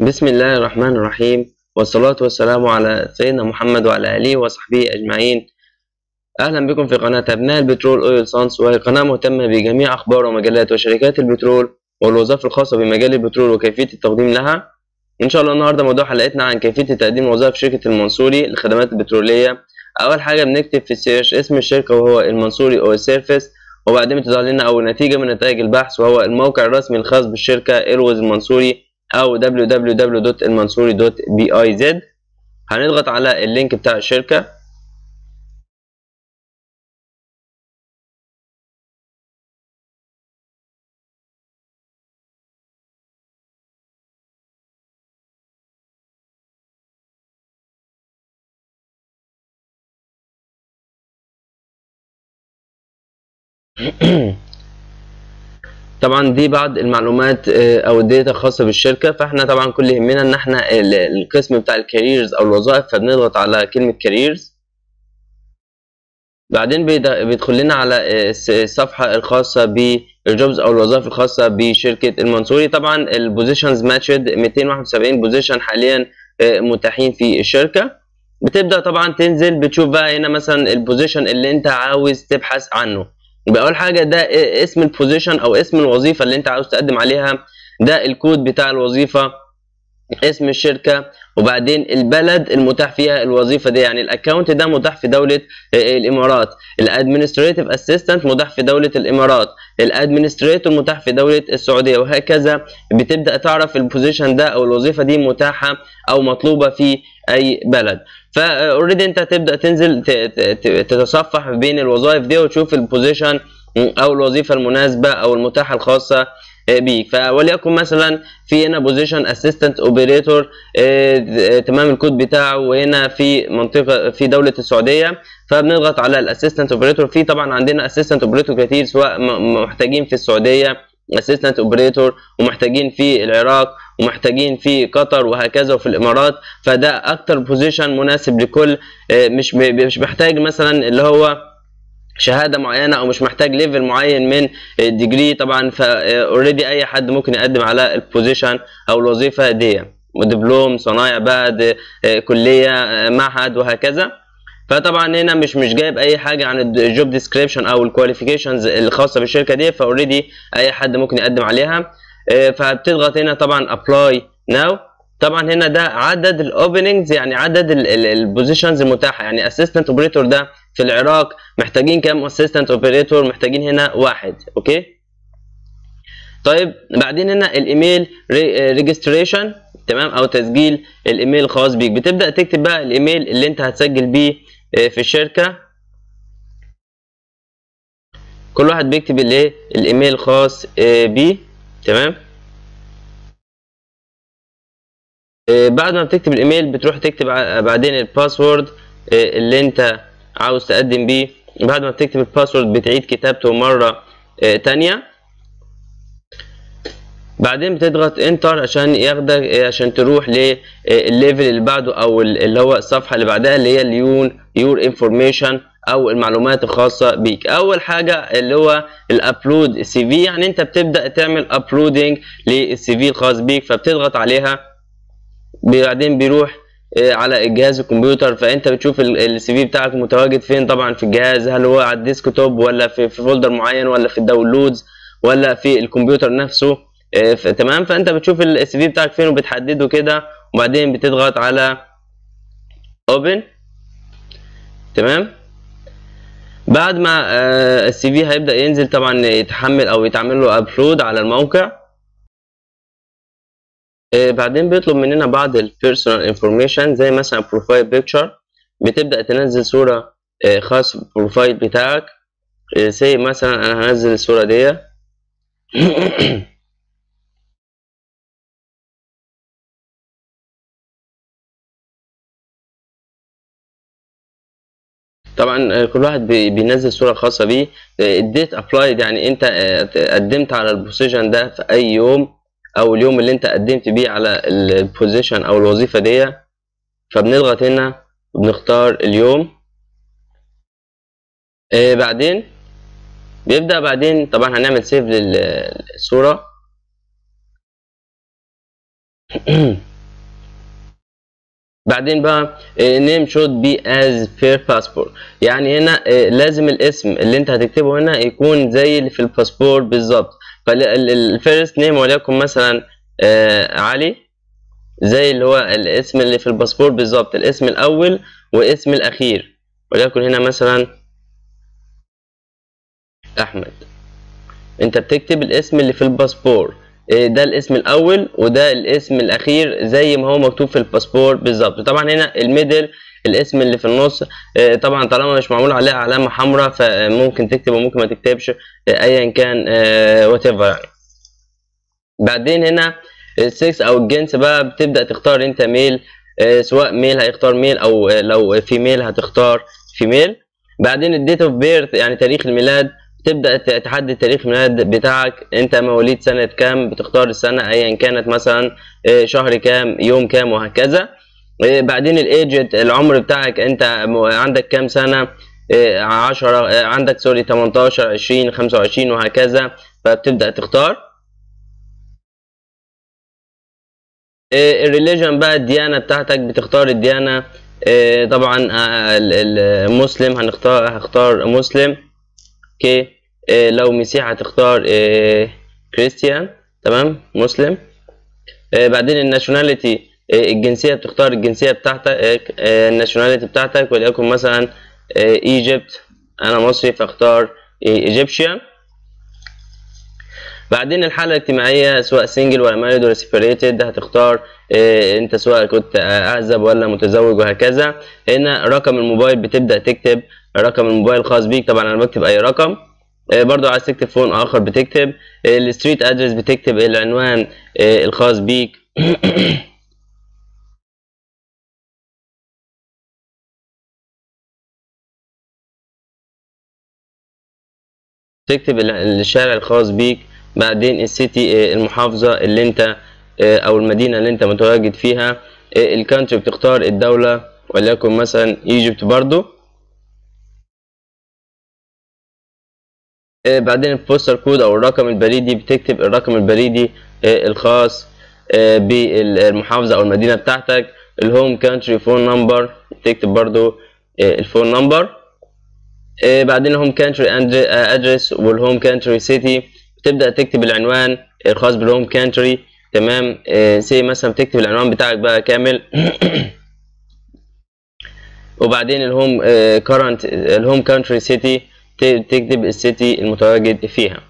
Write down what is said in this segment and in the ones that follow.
بسم الله الرحمن الرحيم والصلاة والسلام على سيدنا محمد وعلى آله وصحبه أجمعين. أهلا بكم في قناة أبناء البترول oil science وهي قناة مهتمة بجميع أخبار ومجالات وشركات البترول والوظائف الخاصة بمجال البترول وكيفية التقديم لها. إن شاء الله النهاردة موضوع حلقتنا عن كيفية تقديم وظائف شركة المنصوري للخدمات البترولية. أول حاجة بنكتب في ال search اسم الشركة وهو المنصوري oil service وبعدين بتظهر لنا أول نتيجة من نتائج البحث وهو الموقع الرسمي الخاص بالشركة إيروز المنصوري. أو www.المنصوري.biz هنضغط على اللينك بتاع الشركة. طبعا دي بعض المعلومات أو ال data الخاصة بالشركة. فإحنا طبعا كل يهمنا إن إحنا القسم بتاع ال careers أو الوظائف فبنضغط على كلمة careers بعدين بيدخل لنا على الصفحه الخاصة بال jobs أو الوظائف الخاصة بشركة المنصوري. طبعا ال positions matched 271 position حاليا متاحين في الشركة. بتبدأ طبعا تنزل بتشوف بقى هنا مثلا ال position اللي أنت عاوز تبحث عنه. يبقى أول حاجة ده اسم ال position أو اسم الوظيفة اللي أنت عاوز تقدم عليها ده الكود بتاع الوظيفة اسم الشركة وبعدين البلد المتاح فيها الوظيفة دي. يعني ال accountant ده متاح في دولة الإمارات. ال administrative assistant متاح في دولة الإمارات. ال administrator متاح في دولة السعودية وهكذا بتبدأ تعرف ال position ده أو الوظيفة دي متاحة أو مطلوبة في أي بلد. ف already انت تبدا تنزل تتصفح بين الوظائف دي وتشوف ال position أو الوظيفة المناسبة أو المتاحة الخاصة بيك. فوليكن مثلا في هنا position assistant operator تمام الكود بتاعه وهنا في منطقة في دولة السعودية. فبنضغط على ال assistant operator في طبعا عندنا assistant operator كتير سواء محتاجين في السعودية assistant operator ومحتاجين في العراق ومحتاجين في قطر وهكذا وفي الإمارات فده أكتر position مناسب لكل مش مش محتاج مثلا اللي هو شهادة معينة أو مش محتاج level معين من ال degree طبعا ف already أي حد ممكن يقدم على ال position أو الوظيفة دي دبلوم صنايع بعد كلية معهد وهكذا. فطبعا هنا مش مش جايب أي حاجة عن ال job description أو ال qualifications الخاصة بالشركة دي ف already أي حد ممكن يقدم عليها. فبتضغط هنا طبعا apply now طبعا هنا ده عدد ال openings يعني عدد ال positions المتاحة. يعني assistant operator ده في العراق محتاجين كام assistant operator محتاجين هنا واحد okay؟ طيب بعدين هنا ال email registration تمام؟ أو تسجيل الإيميل الخاص بيك. بتبدأ تكتب بقى الإيميل اللي أنت هتسجل بيه في الشركة. كل واحد بيكتب الإيه؟ الإيميل الخاص بيه. تمام؟ بعد ما بتكتب الإيميل بتروح تكتب بعدين ال password اللي انت عاوز تقدم بيه. بعد ما بتكتب الباسورد بتعيد كتابته مرة تانية. بعدين بتضغط enter عشان ياخدك عشان تروح للل level اللي بعده أو اللي هو الصفحة اللي بعدها اللي هي ال your information أو المعلومات الخاصة بيك. أول حاجة اللي هو ال upload ال CV يعني أنت بتبدأ تعمل uploading لل CV الخاص بيك فبتضغط عليها. بعدين بيروح على الجهاز الكمبيوتر فأنت بتشوف ال CV بتاعك متواجد فين. طبعا في الجهاز هل هو على ال desktop ولا في, folder معين ولا في ال downloads ولا في الكمبيوتر نفسه. تمام. فأنت بتشوف ال CV بتاعك فين وبتحدده كده. وبعدين بتضغط على open تمام. بعد ما ال CV هيبدأ ينزل طبعا يتحمل أو يتعمل له upload على الموقع. بعدين بيطلب مننا بعض ال personal information زي مثلا profile picture بتبدأ تنزل صورة خاص بال profile بتاعك. زي مثلا أنا هنزل الصورة دي طبعا كل واحد بينزل صورة خاصة بيه. ال date applied يعني انت قدمت على ال position ده في أي يوم أو اليوم اللي انت قدمت بيه على ال position أو الوظيفة دي فبنضغط هنا وبنختار اليوم. آه بعدين؟ بيبدأ بعدين طبعا هنعمل save للصورة. بعدين بقى name should be as per passport. يعني هنا لازم الاسم اللي انت هتكتبه هنا يكون زي اللي في الباسبور بالظبط. فال first name وليكن مثلا علي زي اللي هو الاسم اللي في الباسبور بالظبط. الاسم الأول واسم الأخير. وليكن هنا مثلا أحمد. انت بتكتب الاسم اللي في الباسبور ده الاسم الأول وده الاسم الأخير زي ما هو مكتوب في الباسبور بالظبط. طبعا هنا ال middle الاسم اللي في النص طبعا طالما مش معمول عليه علامة حمراء فممكن تكتب وممكن ما تكتبش ايا كان what يعني. بعدين هنا السكس أو الجنس بقى بتبدأ تختار أنت male سواء male هيختار male أو لو female هتختار female بعدين ال date of birth يعني تاريخ الميلاد تبدأ تحدد تاريخ الميلاد بتاعك. أنت مواليد سنة كام؟ بتختار السنة ايا كانت مثلا شهر كام يوم كام وهكذا. بعدين الإيج العمر بتاعك أنت عندك كام سنة؟ 10 عندك sorry 18 20 25 وهكذا. فبتبدأ تختار. ال religion بقى الديانة بتاعتك بتختار الديانة. طبعا المسلم هنختار هختار مسلم. Okay. إيه لو مسيح هتختار إيه كريستيان تمام؟ مسلم. إيه بعدين ال nationality الجنسية بتختار الجنسية بتاعتك ال nationality بتاعتك وليكن مثلا Egypt. أنا مصري فاختار Egyptian. بعدين الحالة الاجتماعية سواء single ولا married ولا separated هتختار إيه أنت سواء كنت أعزب ولا متزوج وهكذا. هنا رقم الموبايل بتبدأ تكتب رقم الموبايل الخاص بيك طبعا أنا بكتب أي رقم. إيه برضو عايز تكتب phone آخر بتكتب. إيه ال street address بتكتب العنوان إيه الخاص بيك. تكتب الشارع الخاص بيك. بعدين ال city المحافظة اللي أنت أو المدينة اللي أنت متواجد فيها. ال country بتختار الدولة وليكن مثلا Egypt برضو. بعدين ال postal code أو الرقم البريدي بتكتب الرقم البريدي الخاص بالمحافظة أو المدينة بتاعتك ال home country phone number تكتب برضو ال phone number بعدين ال home country address وال home country city تبدا تكتب العنوان الخاص بال home country تمام؟ سي مثلا بتكتب العنوان بتاعك بقى كامل. وبعدين ال home current ال home country city تكتب ال city المتواجد فيها.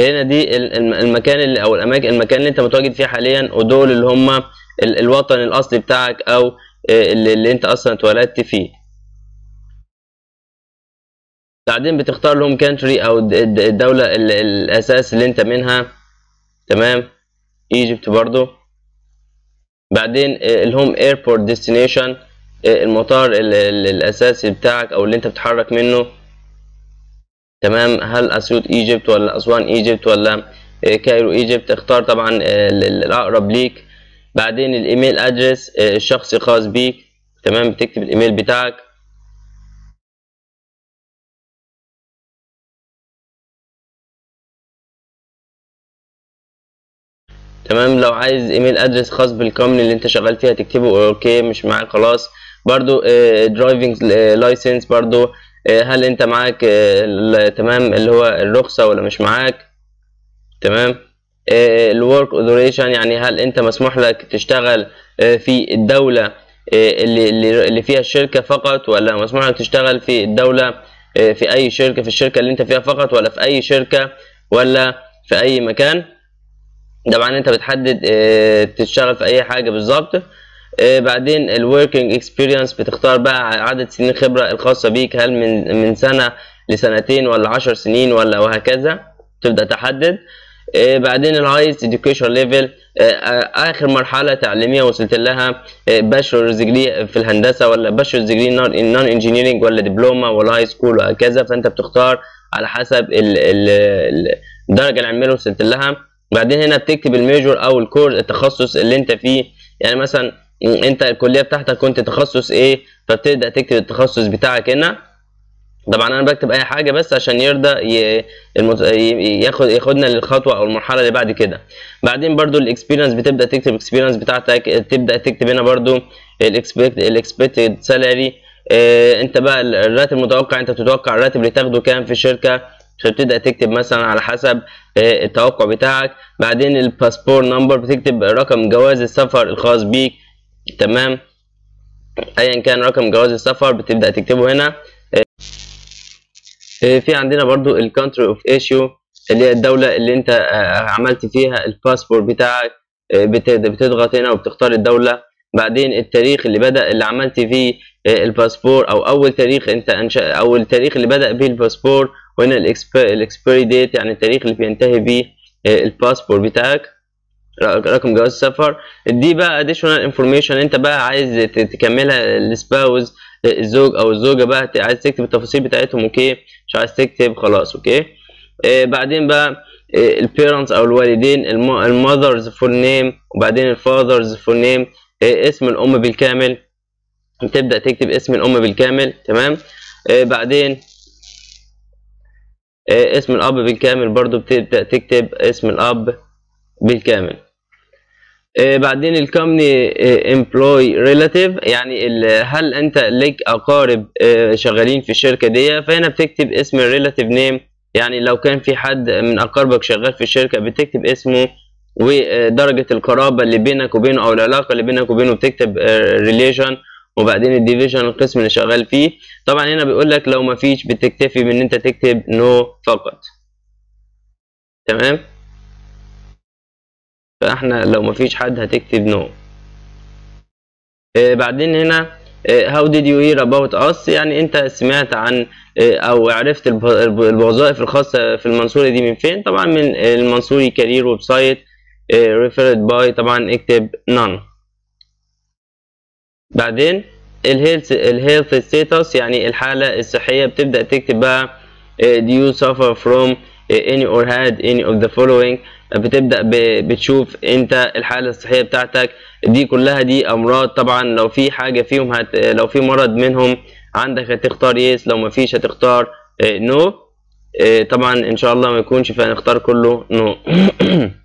هنا دي المكان اللي أو الاماكن المكان اللي أنت متواجد فيه حاليا ودول اللي هم الوطن الأصلي بتاعك أو اللي, أنت أصلا اتولدت فيه. بعدين بتختار ال home country أو الدولة الأساس اللي أنت منها. تمام؟ Egypt برضو. بعدين ال home airport destination المطار الأساسي بتاعك أو اللي أنت بتتحرك منه. تمام؟ هل أسيوط Egypt ولا أسوان Egypt ولا Cairo Egypt؟ اختار طبعا الأقرب ليك. بعدين ال email address الشخصي خاص بيك. تمام؟ بتكتب الإيميل بتاعك. تمام؟ لو عايز email address خاص بال company اللي أنت شغال فيها تكتبه okay مش معاك خلاص. برضو driving license برضو. آه هل انت معاك تمام اللي هو الرخصة ولا مش معاك؟ تمام. ال work authorization يعني هل انت مسموح لك تشتغل في الدولة اللي اللي فيها الشركة فقط ولا مسموح لك تشتغل في الدولة في أي شركة في الشركة اللي انت فيها فقط ولا في أي شركة ولا في أي مكان؟ طبعا انت بتحدد تشتغل في أي حاجة بالظبط. بعدين ال working experience بتختار بقى عدد سنين الخبره الخاصة بيك. هل من من سنة لسنتين ولا عشر سنين ولا وهكذا؟ تبدأ تحدد. آه بعدين ال highest education level آخر مرحلة تعليمية وصلت لها. bachelor's degree في الهندسة ولا bachelor's degree non engineering ولا دبلومه ولا high school وهكذا. فأنت بتختار على حسب الدرجه العلميه اللي وصلت لها. بعدين هنا بتكتب ال major أو ال core التخصص اللي أنت فيه. يعني مثلا أنت الكلية بتاعتك كنت تخصص إيه؟ فبتبدأ تكتب التخصص بتاعك هنا. طبعا أنا بكتب أي حاجة بس عشان يرضى ياخد ياخدنا للخطوة أو المرحلة اللي بعد كده. بعدين برضو ال experience بتبدأ تكتب ال experience بتاعتك. تبدأ تكتب هنا برضو ال expect ال expected salary أنت بقى الراتب المتوقع أنت بتتوقع الراتب اللي تاخده كام في الشركة فبتبدأ تكتب مثلا على حسب آه، التوقع بتاعك. بعدين ال passport number بتكتب رقم جواز السفر الخاص بيك. تمام؟ ايا كان رقم جواز السفر بتبدأ تكتبه هنا. آه، في عندنا برضو ال country of issue اللي هي الدولة اللي أنت آه، عملت فيها الباسبور بتاعك آه، بت- بتضغط هنا وبتختار الدولة. بعدين التاريخ اللي بدأ اللي عملت فيه آه، الباسبور أو أول تاريخ أنت انشأ أو التاريخ اللي بدأ به الباسبور وهنا ال expiry date يعني التاريخ اللي بينتهي بيه آه، الباسبور بتاعك. رقم جواز السفر. دي بقى additional information انت بقى عايز تكملها ال spouse الزوج أو الزوجة بقى عايز تكتب التفاصيل بتاعتهم okay؟ مش عايز تكتب خلاص okay؟ آه بعدين بقى ال parents أو الوالدين ال mother's full name وبعدين ال father's full name اسم الأم بالكامل. تبدأ تكتب اسم الأم بالكامل تمام؟ آه بعدين آه اسم الأب بالكامل برضو بتبدأ تكتب اسم الأب. بالكامل. آه، بعدين ال company employee relative يعني هل أنت لك أقارب آه، شغالين في الشركة دي؟ فهنا بتكتب اسم ال relative name يعني لو كان في حد من أقاربك شغال في الشركة بتكتب اسمه ودرجة القرابة اللي بينك وبينه أو العلاقة اللي بينك وبينه بتكتب relation وبعدين ال division القسم اللي شغال فيه. طبعا هنا بيقول لك لو ما فيش بتكتفي بإن أنت تكتب no no فقط. تمام؟ فاحنا لو مفيش حد هتكتب no آه بعدين هنا آه how did you hear about us يعني انت سمعت عن آه أو عرفت الوظائف الخاصة في المنصوري دي من فين؟ طبعا من المنصوري career website referred by طبعا اكتب none. بعدين ال health ال health status يعني الحالة الصحية بتبدأ تكتب بقى do you suffer from any or had any of the following. بتبدأ ب- بتشوف أنت الحالة الصحية بتاعتك. دي كلها دي أمراض طبعا. لو في حاجة فيهم هت... لو في مرض منهم عندك هتختار yes لو مفيش هتختار no طبعا إن شاء الله ما يكونش فهنختار كله no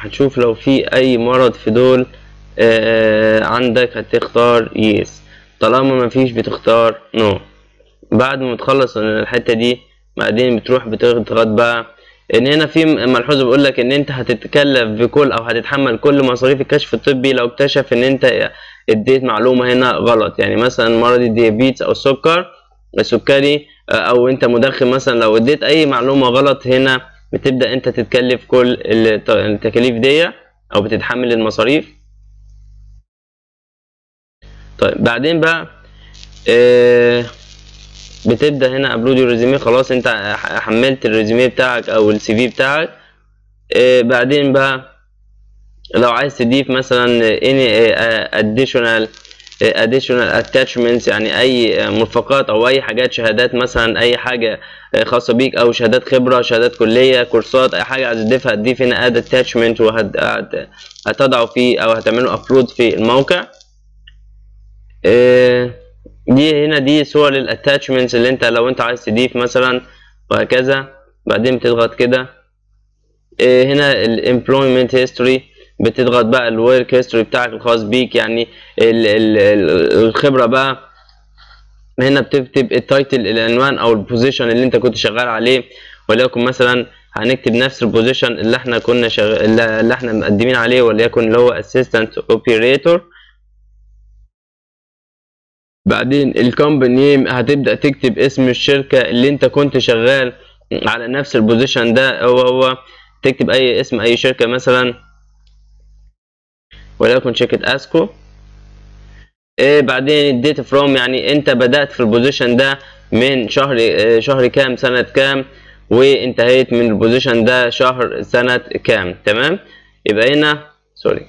هتشوف لو في أي مرض في دول آه عندك هتختار yes طالما مفيش بتختار no بعد ما تخلص الحتة دي بعدين بتروح بتضغط بقى. إن هنا في ملحوظه بيقول لك إن أنت هتتكلف بكل أو هتتحمل كل مصاريف الكشف الطبي لو اكتشف إن أنت اديت معلومة هنا غلط. يعني مثلا مرض ال diabetes أو السكر السكري آه، أو أنت مدخن مثلا لو اديت أي معلومة غلط هنا بتبدأ أنت تتكلف كل الت- التكاليف دي أو بتتحمل المصاريف. طيب بعدين بقى آه بتبدأ هنا upload ال resume خلاص أنت حملت ال resume بتاعك أو ال CV بتاعك. آه بعدين بقى لو عايز تضيف مثلا any آه، additional attachments يعني أي مرفقات أو أي حاجات شهادات مثلا أي حاجة خاصة بيك أو شهادات خبرة شهادات كلية كورسات أي حاجة عايز تضيفها هتضيف هنا add attachment وهتضعه فيه أو هتعمله upload في الموقع. آه، دي هنا دي صور لل attachments اللي أنت لو أنت عايز تضيف مثلا وهكذا. بعدين بتضغط كده. آه، هنا ال employment history بتضغط بقى ال work history بتاعك الخاص بيك يعني ال ال ال الخبرة بقى هنا بتكتب ال title العنوان أو ال position اللي أنت كنت شغال عليه. وليكن مثلا هنكتب نفس ال position اللي إحنا كنا شغال اللي إحنا مقدمين عليه وليكن اللي هو assistant operator بعدين ال company name هتبدأ تكتب اسم الشركة اللي أنت كنت شغال على نفس ال position ده. هو هو تكتب أي اسم أي شركة مثلا. وليكن شركة اسكو إيه بعدين ال date from يعني أنت بدأت في ال position ده من شهر إيه شهر كام سنة كام وانتهيت من ال position ده شهر سنة كام. تمام؟ يبقى هنا sorry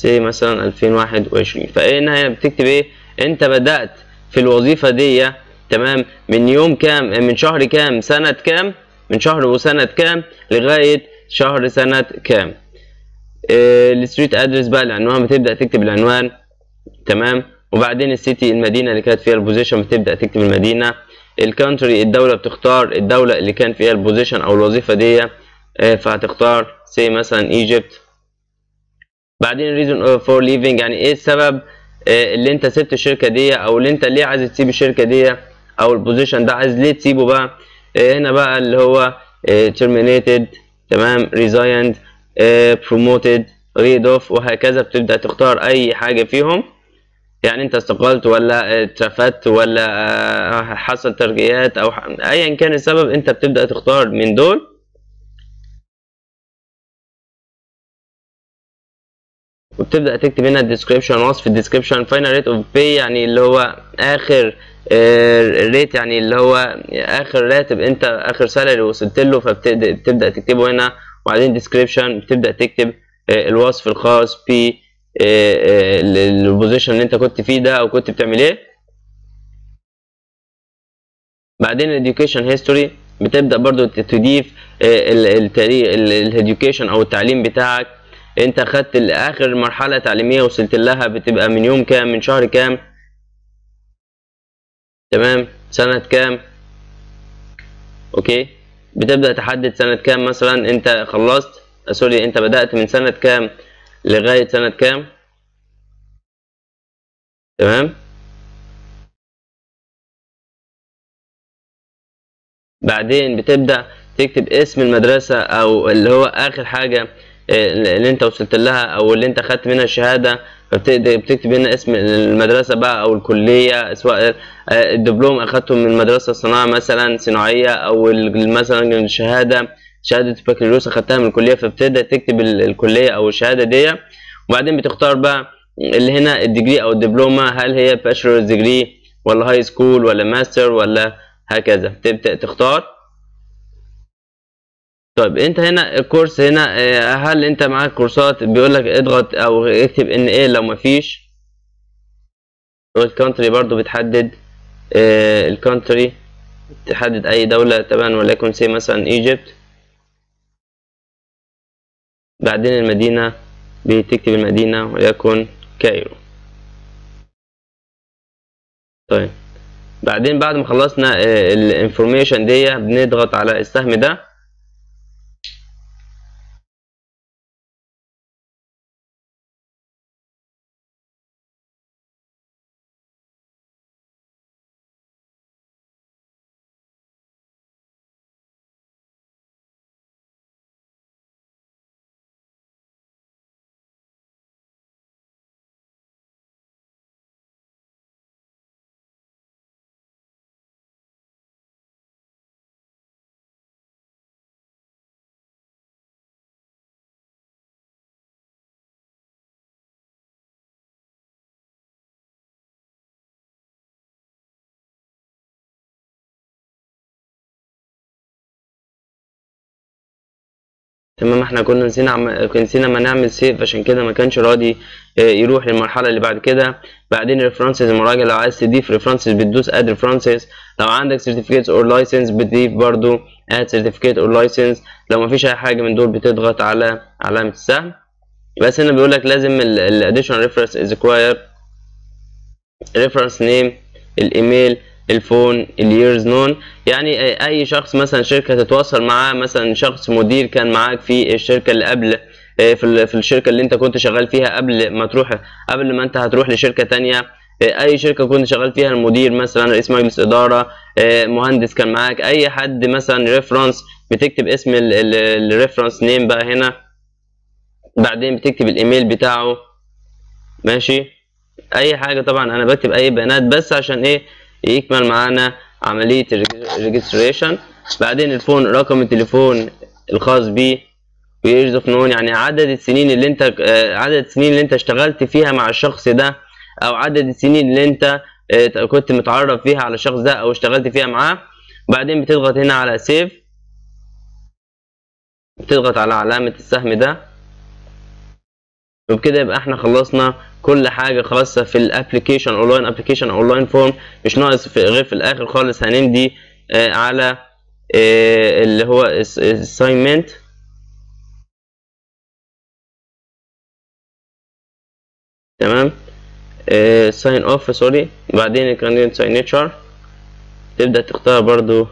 say مثلا 2021 فهنا بتكتب إيه؟ أنت بدأت في الوظيفة دي تمام من يوم كام من شهر كام سنة كام من شهر وسنة كام لغاية شهر سنة كام؟ آه ال street address بقى العنوان بتبدأ تكتب العنوان تمام؟ وبعدين ال city المدينة اللي كانت فيها ال position بتبدأ تكتب المدينة. ال country الدولة بتختار الدولة اللي كان فيها ال position أو الوظيفة دي آه فهتختار say مثلا Egypt بعدين reason for leaving يعني إيه السبب آه اللي أنت سبت الشركة دي أو اللي أنت ليه عايز تسيب الشركة دي أو ال position ده عايز ليه تسيبه بقى؟ هنا بقى اللي هو terminated. تمام؟ resigned promoted laid off وهكذا. بتبدأ تختار أي حاجة فيهم. يعني أنت استقلت ولا اترفدت ولا حصل ترقيات أو ايا كان السبب أنت بتبدأ تختار من دول. وبتبدأ تكتب هنا ال description وصف ال description final rate of pay يعني اللي هو آخر rate يعني اللي هو آخر راتب انت آخر salary وصلت له فبتبدأ تكتبه هنا. وبعدين description بتبدأ تكتب الوصف الخاص ب ال position اللي انت كنت فيه ده أو كنت بتعمل إيه. بعدين ال education history بتبدأ برضو تضيف التاريخ ال education أو التعليم بتاعك. انت خدت اخر مرحلة تعليمية وصلت لها بتبقى من يوم كام من شهر كام. تمام؟ سنة كام؟ okay؟ بتبدأ تحدد سنة كام مثلا أنت خلصت؟ sorry أنت بدأت من سنة كام لغاية سنة كام؟ تمام؟ بعدين بتبدأ تكتب اسم المدرسة أو اللي هو آخر حاجة اللي أنت وصلت لها أو اللي أنت خدت منها الشهادة فبتكتب هنا اسم المدرسة بقى أو الكلية سواء الدبلوم أخدته من مدرسة صناعة مثلا صناعية أو مثلا الشهادة شهادة البكالوريوس أخدتها من الكلية فبتبدا تكتب الكلية أو الشهادة دي. وبعدين بتختار بقى اللي هنا ال degree أو الدبلومة هل هي bachelor's degree ولا high school ولا ماستر ولا هكذا. تبدا تختار. طيب انت هنا ال course هنا هل انت معاك كورسات بيقول لك اضغط أو اكتب ان إيه لو مفيش ال country برضو بتحدد ال country تحدد أي دولة طبعا وليكن سي مثلا Egypt بعدين المدينة بتكتب المدينة وليكن Cairo طيب بعدين بعد ما خلصنا ال information دي بنضغط على السهم ده. تمام إحنا كنا نسينا عم... نسينا ما نعمل save عشان كده ما كانش راضي يروح للمرحلة اللي بعد كده. بعدين references المراجع لو عايز تضيف references بتدوس add references لو عندك certificates or license بتضيف برضو add certificate or license لو ما فيش أي حاجة من دول بتضغط على علامة السهم. بس هنا بيقول لك لازم الاديشنال ريفرنس از ريفرنس نيم الإيميل الفون اليرز نون. يعني أي شخص مثلا شركة تتواصل معاه مثلا شخص مدير كان معاك في الشركة اللي قبل في في الشركة اللي انت كنت شغال فيها قبل ما تروح قبل ما انت هتروح لشركة تانية. أي شركة كنت شغال فيها المدير مثلا رئيس مجلس إدارة مهندس كان معاك. أي حد مثلا reference بتكتب اسم ال reference name بقى هنا. بعدين بتكتب الإيميل بتاعه. ماشي؟ أي حاجة طبعا أنا بكتب أي بيانات. بس عشان إيه؟ يكمل معانا عملية ال registration بعدين ال phone رقم التليفون الخاص بيه و years of known. يعني عدد السنين اللي انت عدد السنين اللي انت اشتغلت فيها مع الشخص ده أو عدد السنين اللي انت آه، كنت متعرف فيها على الشخص ده أو اشتغلت فيها معاه. بعدين بتضغط هنا على save بتضغط على علامة السهم ده. وبكده يبقى إحنا خلصنا كل حاجة خاصة في ال application online application online form مش ناقص في غير في الآخر خالص. هنمضي آه على آه اللي هو assignment. تمام؟ sign of sorry بعدين ال candidate signature تبدأ تختار برضو